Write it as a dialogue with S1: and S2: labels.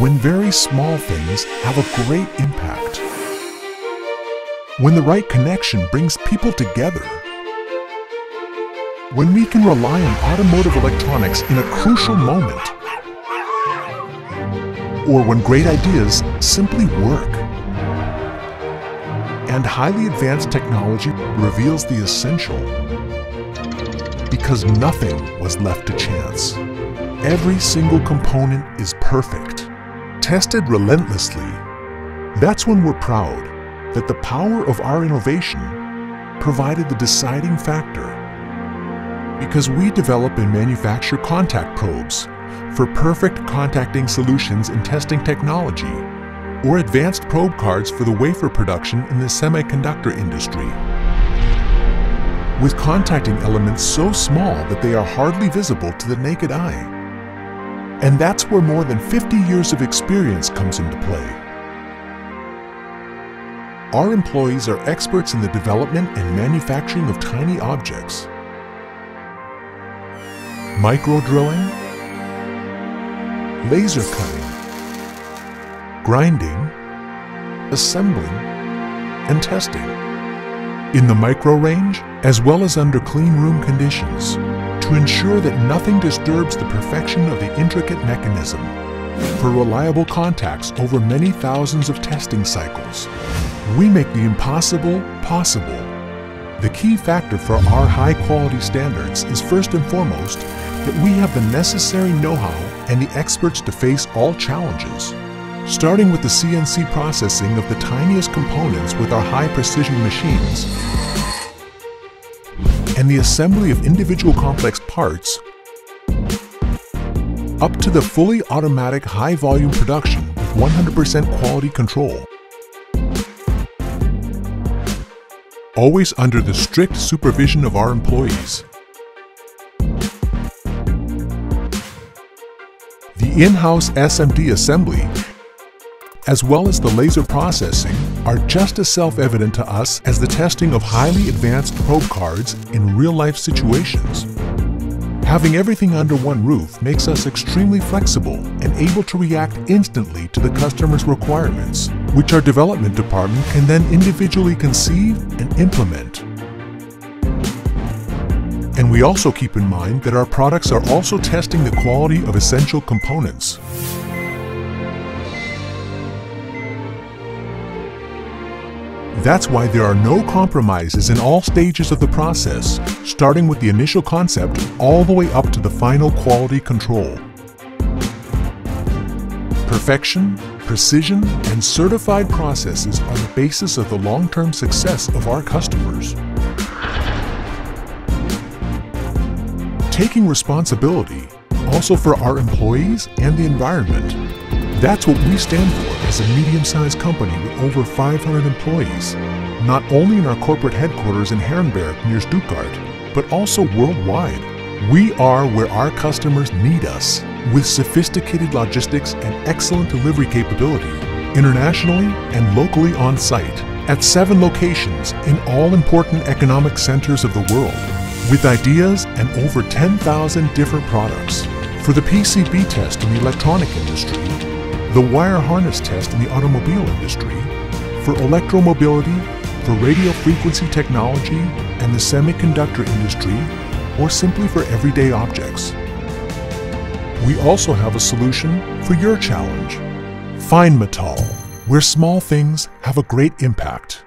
S1: when very small things have a great impact. When the right connection brings people together. When we can rely on automotive electronics in a crucial moment. Or when great ideas simply work. And highly advanced technology reveals the essential because nothing was left to chance. Every single component is perfect, tested relentlessly. That's when we're proud that the power of our innovation provided the deciding factor. Because we develop and manufacture contact probes for perfect contacting solutions in testing technology, or advanced probe cards for the wafer production in the semiconductor industry with contacting elements so small that they are hardly visible to the naked eye. And that's where more than 50 years of experience comes into play. Our employees are experts in the development and manufacturing of tiny objects. Micro drilling, laser cutting, grinding, assembling, and testing in the micro range as well as under clean room conditions to ensure that nothing disturbs the perfection of the intricate mechanism for reliable contacts over many thousands of testing cycles. We make the impossible possible. The key factor for our high quality standards is first and foremost that we have the necessary know-how and the experts to face all challenges starting with the CNC processing of the tiniest components with our high precision machines, and the assembly of individual complex parts, up to the fully automatic high volume production with 100% quality control. Always under the strict supervision of our employees. The in-house SMD assembly as well as the laser processing, are just as self-evident to us as the testing of highly advanced probe cards in real-life situations. Having everything under one roof makes us extremely flexible and able to react instantly to the customer's requirements, which our development department can then individually conceive and implement. And we also keep in mind that our products are also testing the quality of essential components. That's why there are no compromises in all stages of the process, starting with the initial concept all the way up to the final quality control. Perfection, precision, and certified processes are the basis of the long-term success of our customers. Taking responsibility also for our employees and the environment. That's what we stand for as a medium-sized company with over 500 employees, not only in our corporate headquarters in Herrenberg near Stuttgart, but also worldwide. We are where our customers need us, with sophisticated logistics and excellent delivery capability, internationally and locally on site, at seven locations in all important economic centers of the world, with ideas and over 10,000 different products. For the PCB test in the electronic industry, the wire harness test in the automobile industry, for electromobility, for radio frequency technology and the semiconductor industry, or simply for everyday objects. We also have a solution for your challenge. Feinmetall, where small things have a great impact.